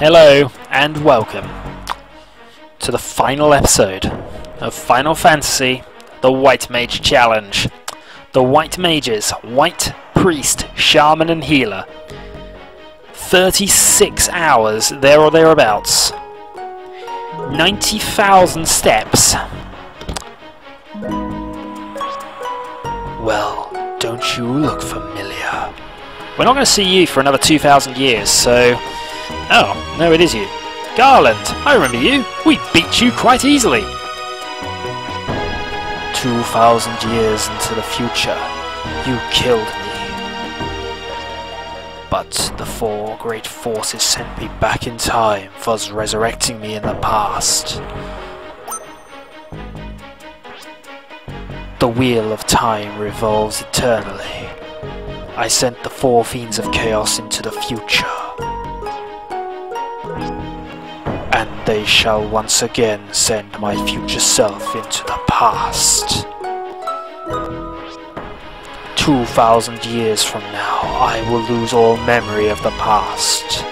Hello and welcome to the final episode of Final Fantasy The White Mage Challenge. The White Mages, White Priest, Shaman and Healer. 36 hours, there or thereabouts. 90,000 steps. Well, don't you look familiar? We're not going to see you for another 2,000 years, so... Oh, no, it is you. Garland, I remember you. We beat you quite easily. 2,000 years into the future, you killed me. But the four great forces sent me back in time, thus resurrecting me in the past. The wheel of time revolves eternally. I sent the four fiends of chaos into the future. They shall once again send my future self into the past. Two thousand years from now, I will lose all memory of the past.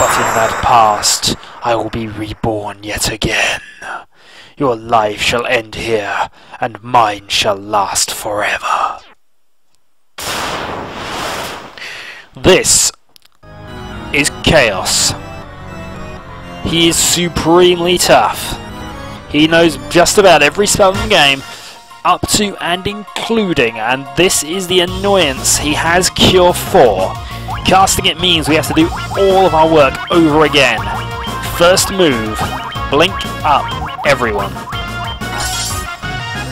But in that past, I will be reborn yet again. Your life shall end here, and mine shall last forever. This is Chaos. He is supremely tough. He knows just about every spell in the game, up to and including, and this is the annoyance he has Cure for. Casting it means we have to do all of our work over again. First move, blink up everyone.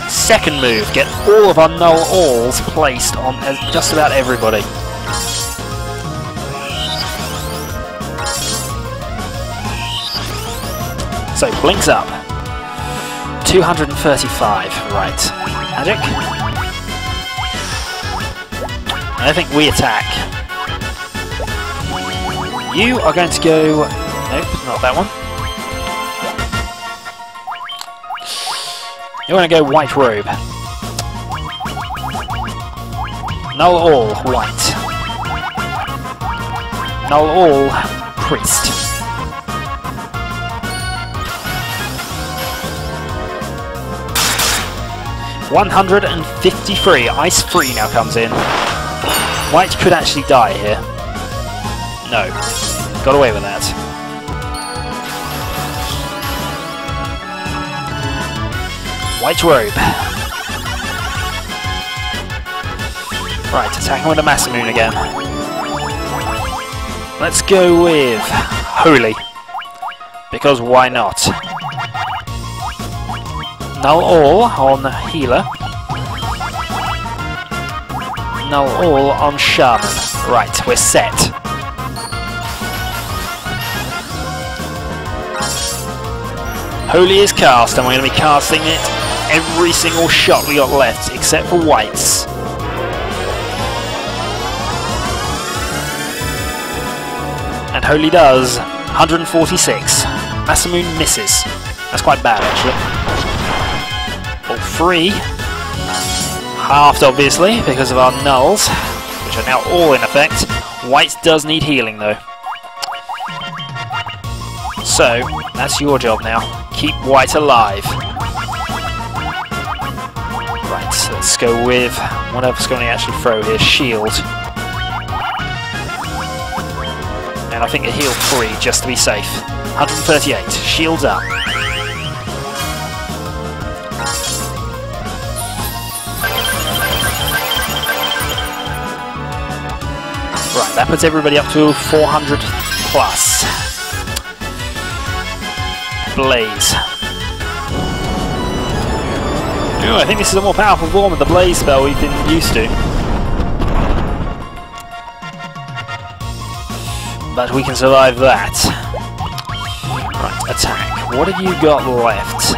Second move, get all of our null alls placed on uh, just about everybody. So, blinks up. 235, right. Magic. I think we attack. You are going to go... Nope, not that one. You want to go White Robe. Null All, White. Null All, Priest. One hundred and fifty-three. Ice free now comes in. White could actually die here. No, got away with that. White robe. Right, attacking with a Masamune again. Let's go with Holy. Because why not? Null All on Healer. Null All on Shaman. Right, we're set. Holy is cast, and we're going to be casting it every single shot we got left, except for Whites. And Holy does 146. Masamune misses. That's quite bad, actually. Three. Halved, obviously, because of our nulls, which are now all in effect. White does need healing, though. So, that's your job now. Keep White alive. Right, let's go with what else going to actually throw here? Shield. And I think a heal 3 just to be safe. 138. Shields up. That puts everybody up to 400 plus. Blaze. Ooh, I think this is a more powerful form of the Blaze spell we've been used to. But we can survive that. Right, attack. What have you got left?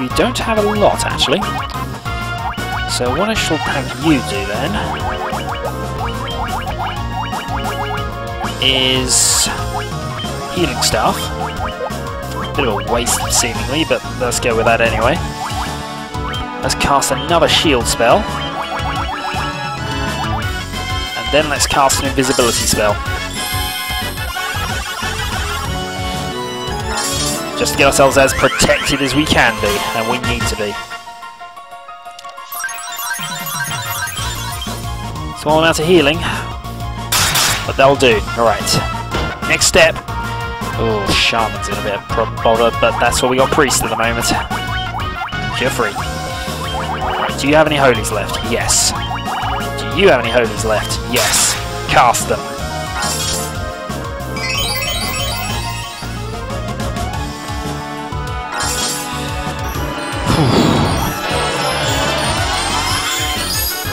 You don't have a lot, actually. So what I shall have you do then is healing staff. Bit of a waste, seemingly, but let's go with that anyway. Let's cast another shield spell. And then let's cast an invisibility spell. Just to get ourselves as protected as we can be, and we need to be. Small amount of healing, but that'll do. Alright. Next step. Oh, Shaman's in a bit of bother, but that's what we got Priest at the moment. You're. Right, do you have any holies left? Yes. Do you have any holies left? Yes. Cast them.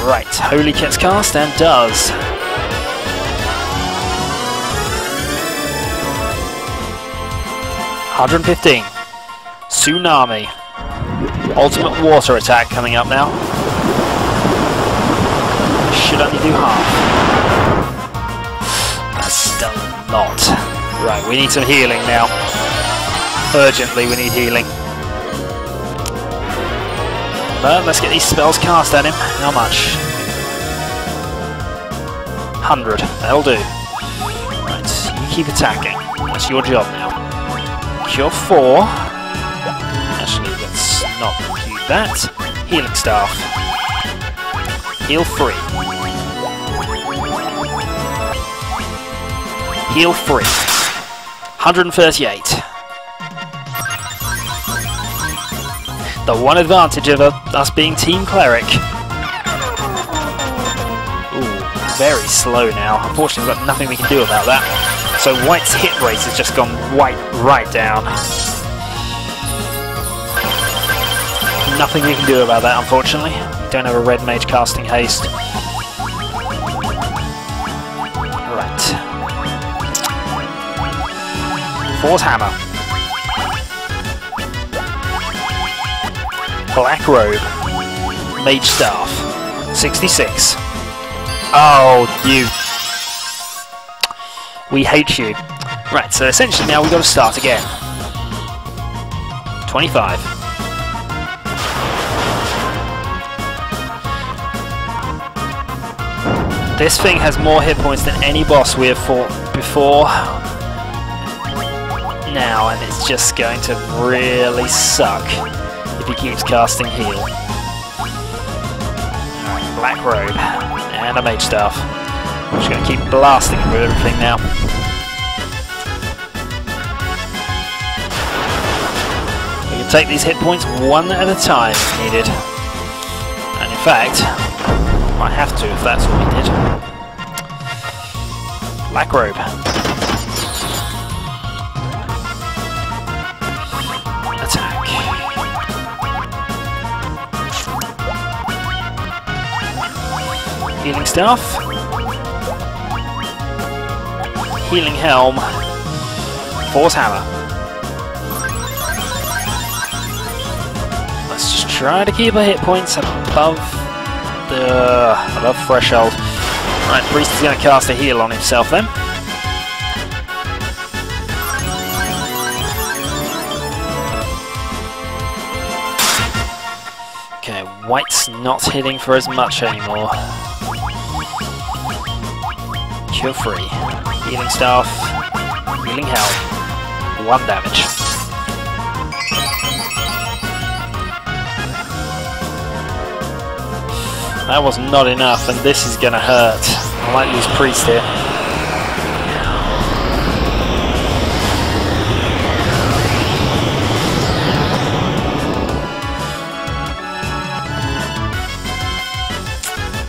right, Holy gets cast and does. Hundred fifteen. Tsunami. Ultimate water attack coming up now. Should only do half. That's still not. Right, we need some healing now. Urgently, we need healing. But let's get these spells cast at him. How much? 100. That'll do. Right, you keep attacking. That's your job now. Cure 4. Actually, let's not do that. Healing Staff. Heal 3. Heal 3. 138. The one advantage of us being Team Cleric. Ooh, very slow now. Unfortunately, we've got nothing we can do about that. So White's hit rate has just gone white right down. Nothing we can do about that, unfortunately. Don't have a red mage casting haste. Right. Force Hammer. Black Robe. Mage Staff. 66. Oh, you. We hate you. Right, so essentially now we've got to start again. 25. This thing has more hit points than any boss we have fought before now, and it's just going to really suck if he keeps casting heal. Black Robe and a Mage Staff. I'm just going to keep blasting him with everything now. We can take these hit points one at a time if needed. And in fact, might have to if that's what we did. Black Robe. Attack. Healing Staff. Healing Helm. Force Hammer. Let's just try to keep our hit points above the above threshold. Right, Priest is going to cast a heal on himself then. Okay, White's not hitting for as much anymore. Cure free. Healing Staff. Healing Helm. One damage. That was not enough, and this is gonna hurt. I might lose Priest here.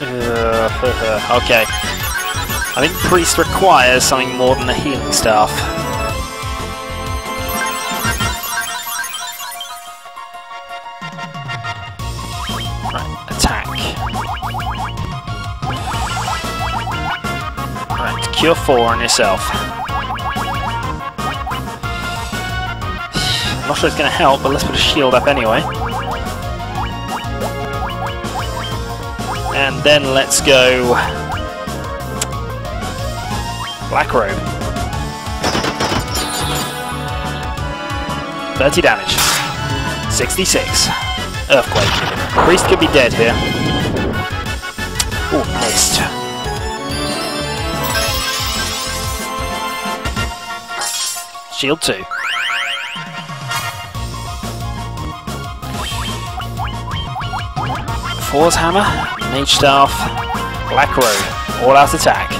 Uh, okay. I think Priest requires something more than the healing staff. Right, attack. Right, cure 4 on yourself. I'm not sure it's going to help, but let's put a shield up anyway. And then let's go Black robe. 30 damage. 66. Earthquake. Priest could be dead here. Oh, missed. Shield 2. Force Hammer, Mage Staff, Black Robe, all out attack.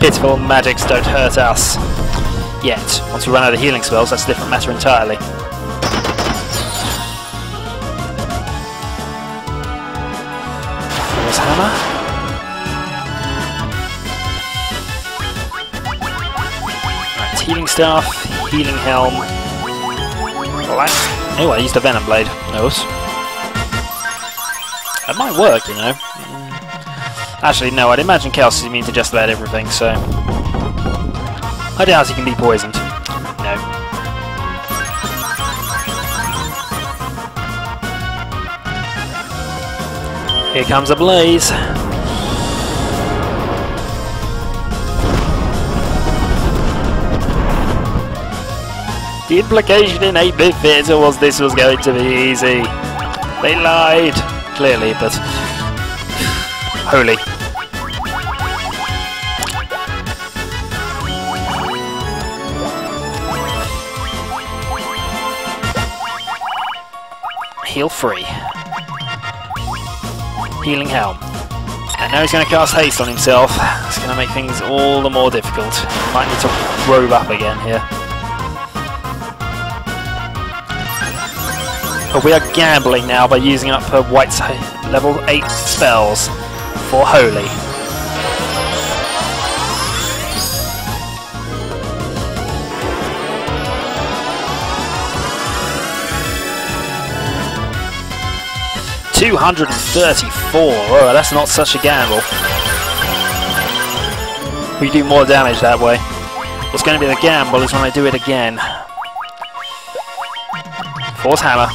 Pitiful magics don't hurt us. Yet. Once we run out of healing spells, that's a different matter entirely. Force Hammer. Healing Staff, Healing Helm, Black. Oh, I used a Venom Blade. Knows. That might work, you know. Actually, no, I'd imagine Chaos is immune to just about everything, so... I doubt he can be poisoned. No. Here comes a blaze. The implication in 8-bit theatre was this was going to be easy. They lied, clearly, but... Holy. Heal free. Healing Helm. And now he's going to cast Haste on himself. It's going to make things all the more difficult. Might need to robe up again here. But we are gambling now by using up her White's level 8 spells for Holy. Two hundred and thirty-four. Oh, that's not such a gamble. We do more damage that way. What's going to be the gamble is when I do it again. Force Hammer.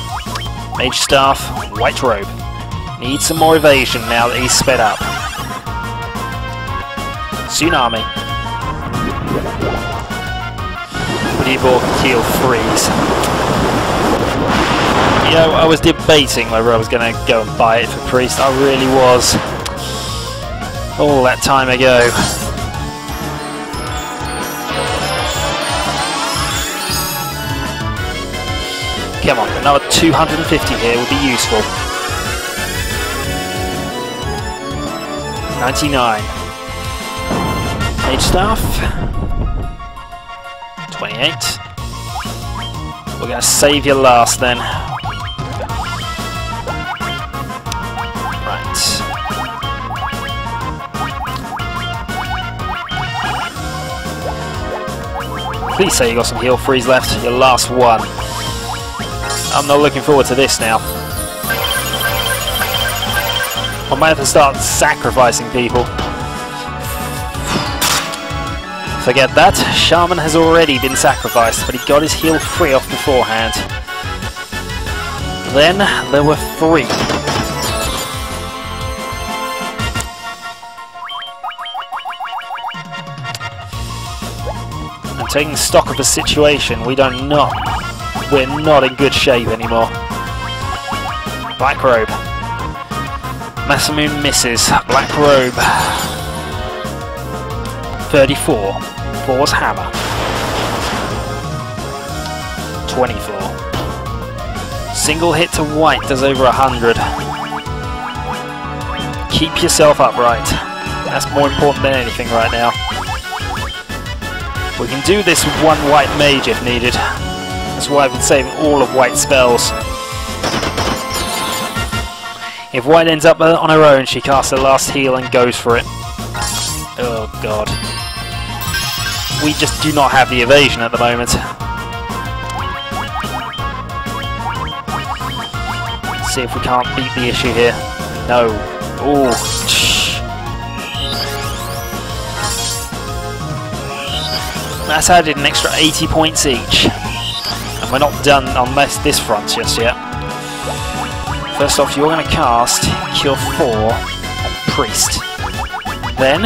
Mage Staff, White Robe. Need some more evasion now that he's sped up. Tsunami. Reborn Keel Freeze. You know, I was debating whether I was going to go and buy it for Priest. I really was. All that time ago. Come on, another 250 here would be useful. 99. Mage Staff. 28. We're going to save your last then. Right. Please say you got some heal freeze left. Your last one. I'm not looking forward to this now. I might have to start sacrificing people. Forget that, Shaman has already been sacrificed, but he got his heal free off beforehand. Then there were three. And taking stock of the situation, we don't know we're not in good shape anymore. Black Robe. Masamune misses. Black Robe. 34. Force Hammer. 24. Single hit to white does over 100. Keep yourself upright. That's more important than anything right now. We can do this with one white mage if needed. That's why I've been saving all of white spells. If White ends up on her own, she casts her last heal and goes for it. Oh god. We just do not have the evasion at the moment. Let's see if we can't beat the issue here. No. Ooh. That's added an extra 80 points each. And we're not done on this, this front just yet. First off, you're going to cast Cure 4 on Priest. Then,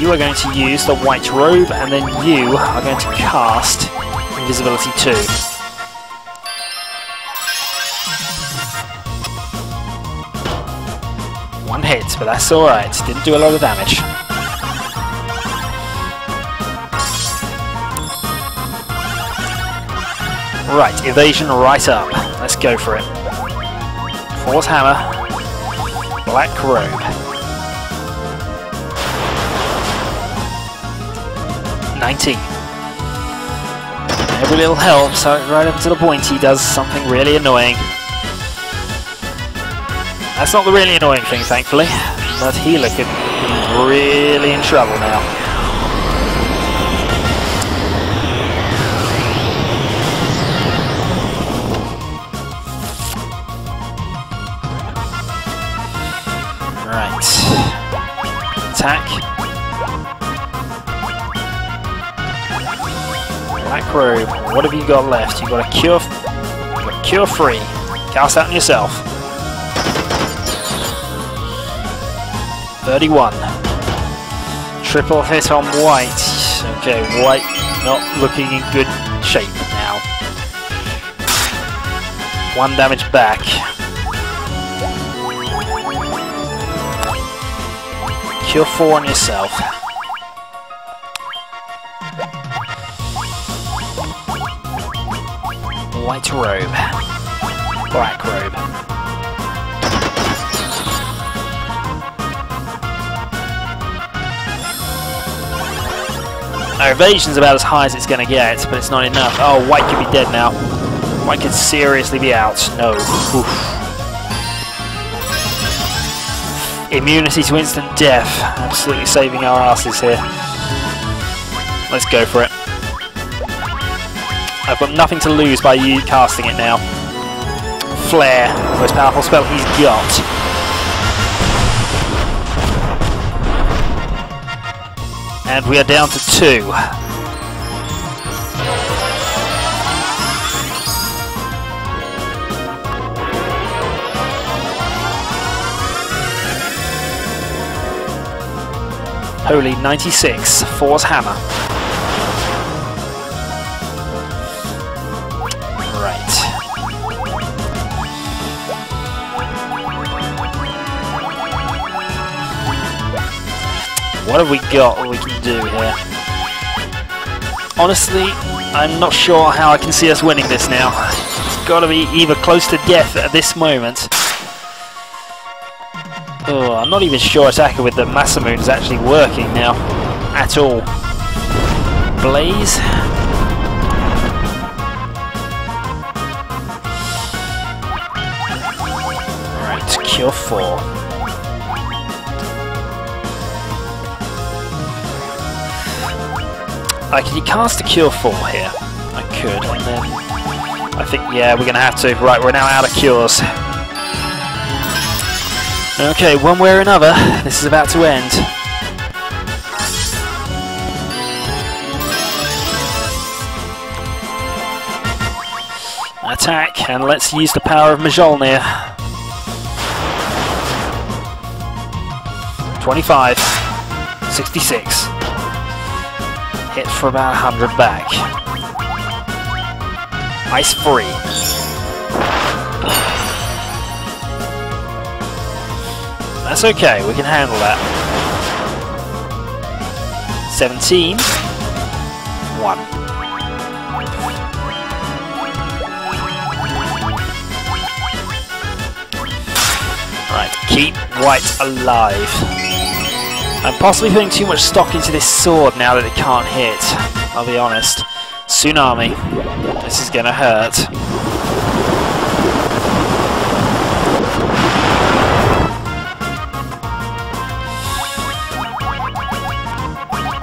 you are going to use the White Robe, and then you are going to cast Invisibility 2. One hit, but that's alright. Didn't do a lot of damage. Right, evasion right up. Go for it. Force hammer. Black robe. Nineteen. Every little helps, right up to the point he does something really annoying. That's not the really annoying thing, thankfully, but Healer could be really in trouble now. What have you got left? You've got a cure, got a cure free. Cast out on yourself. 31. Triple hit on white. Okay, white not looking in good shape now. One damage back. Cure 4 on yourself. White robe. Black robe. Our evasion's about as high as it's going to get, but it's not enough. Oh, White could be dead now. White could seriously be out. No. Oof. Immunity to instant death. Absolutely saving our asses here. Let's go for it. I've got nothing to lose by you casting it now. Flare, most powerful spell he's got. And we are down to two. Holy 96, Force Hammer. What have we got we can do here? Honestly, I'm not sure how I can see us winning this now. It's got to be either close to death at this moment, Oh, I'm not even sure Attacker with the Masamune is actually working now. At all. Blaze. Right, Cure 4. I can cast a Cure 4 here. I could, and then... I think, yeah, we're going to have to. Right, we're now out of cures. Okay, one way or another, this is about to end. Attack, and let's use the power of Mjolnir. 25, 66. Hit for about 100 back. Ice free. That's okay, we can handle that. 17. 1. Right, keep White alive. I'm possibly putting too much stock into this sword now that it can't hit. I'll be honest. Tsunami. This is gonna hurt.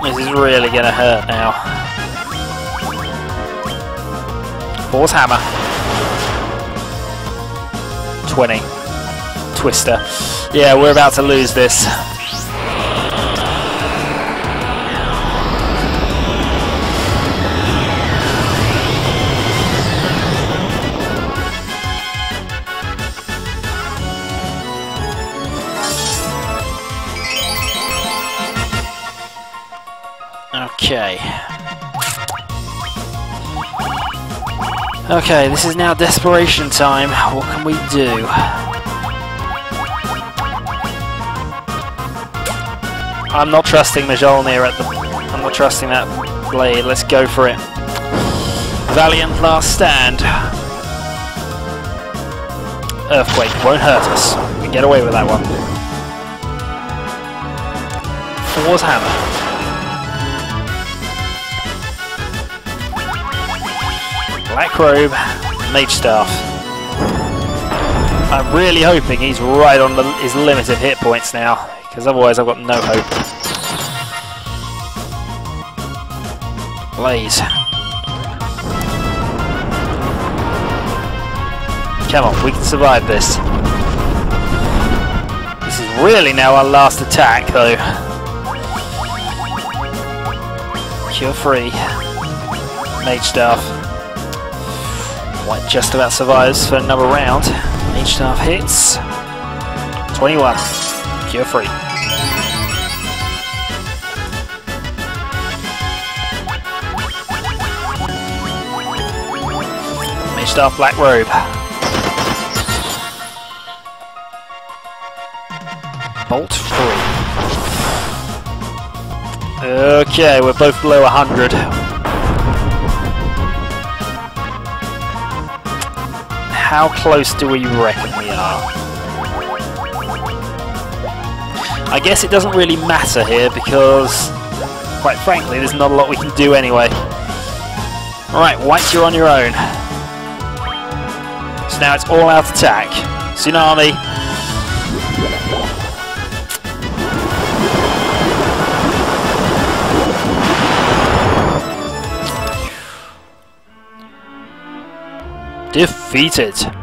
This is really to hurt now. Force Hammer. 20. Twister. Yeah, we're about to lose this. Okay. This is now desperation time. What can we do? I'm not trusting Mjolnir at the... I'm not trusting that blade. Let's go for it. Valiant last stand. Earthquake won't hurt us. We get away with that one. Thor's hammer. Black robe, mage staff. I'm really hoping he's right on the, his limit of hit points now, because otherwise I've got no hope. Blaze. Come on, we can survive this. This is really now our last attack, though. Cure free. Mage staff. Just about survives for another round. Each half hits. 21. Cure free. Mage staff black robe. Bolt free. Okay, we're both below 100. How close do we reckon we are? I guess it doesn't really matter here because, quite frankly, there's not a lot we can do anyway. Alright, White, you're on your own. So now it's all out attack. Tsunami, defeated.